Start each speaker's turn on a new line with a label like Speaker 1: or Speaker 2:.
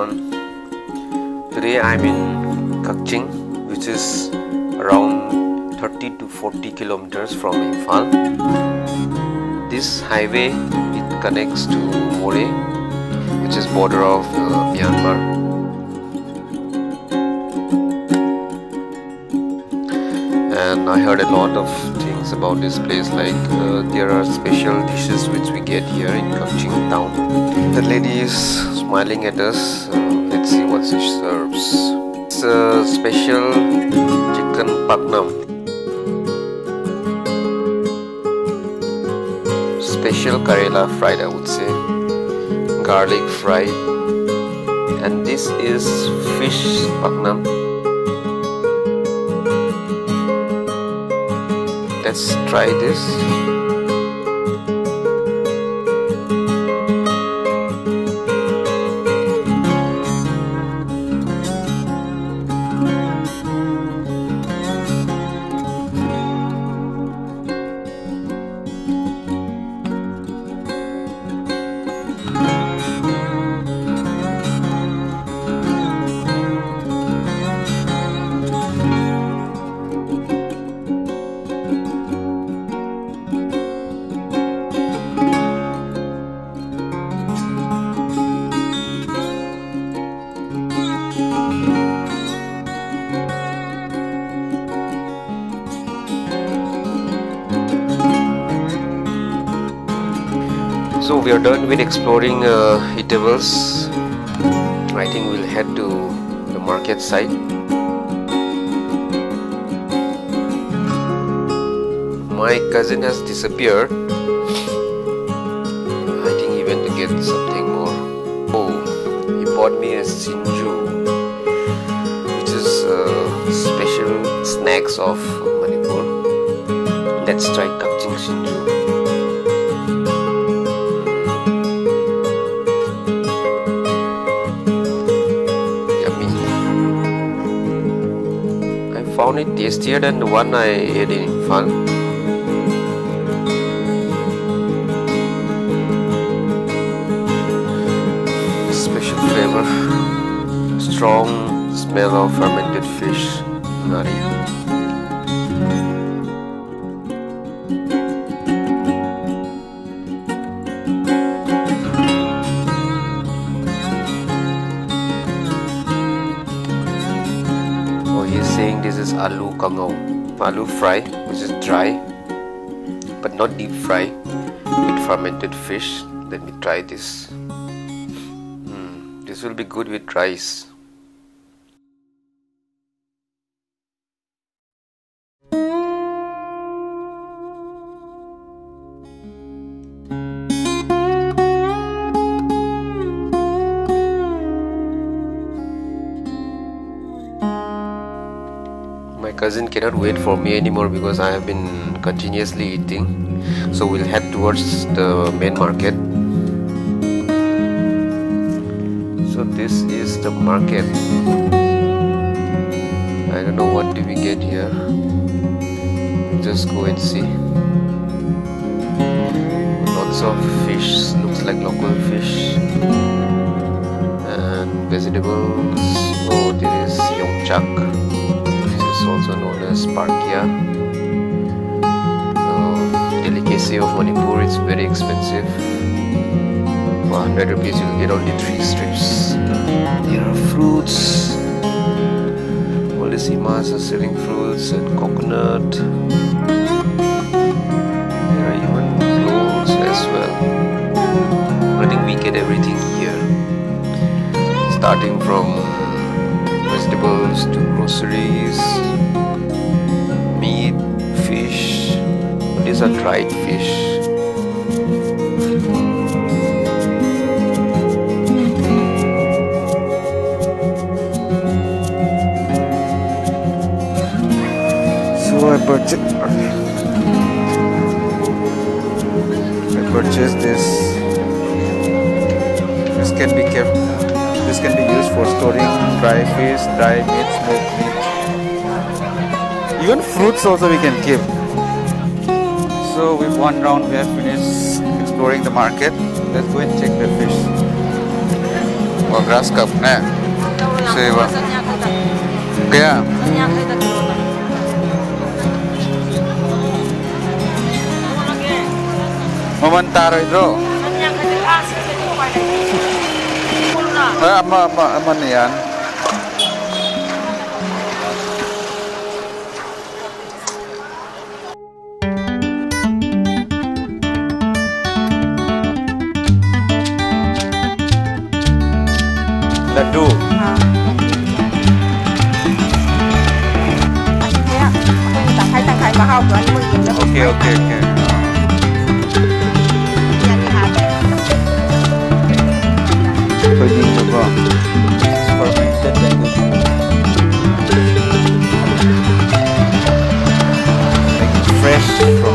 Speaker 1: Today I'm in Kakching, which is around 30 to 40 kilometers from Imphal. This highway it connects to Moreh, which is border of uh, Myanmar. And I heard a lot of things about this place, like uh, there are special dishes which we get here in Kakching town. The lady is smiling at us. Uh, let's see what she serves. It's a special chicken paknam. Special Karela fried, I would say. Garlic fried. And this is fish paknam. Let's try this. So we are done with exploring uh, eatables. I think we'll head to the market side. My cousin has disappeared. I think he went to get something more. Oh, he bought me a sinju, which is uh, special snacks of Manipur. Let's try Found tastier than the one I ate in Imphal. Special flavor, strong smell of fermented aloo kangau, aloo fry, which is dry, but not deep fry, with fermented fish. Let me try this. Hmm, this will be good with rice. Cousin cannot wait for me anymore because I have been continuously eating. So we'll head towards the main market. So this is the market. I don't know what do we get here. Just go and see. Lots of fish, looks like local fish. And vegetables. Oh, there is yongchak is also known as parkia. Delicacy of Manipur is very expensive. For 100 rupees, you'll get only three strips. There are fruits. All these imas are selling fruits and coconut. There are even clothes as well. I think we get everything here. Starting from groceries, meat, fish. These are dried fish. So I purchased. I purchased this. This can be kept this can be used for storing dry fish, dry meat, smoked meat. Even fruits also we can keep. So with one round we have finished exploring the market. Let's go and check the fish.
Speaker 2: Oh, grass carp na. Sewa. Kaya, mamantaro ito. Ah, ama, ama, ama na yan. Fresh. from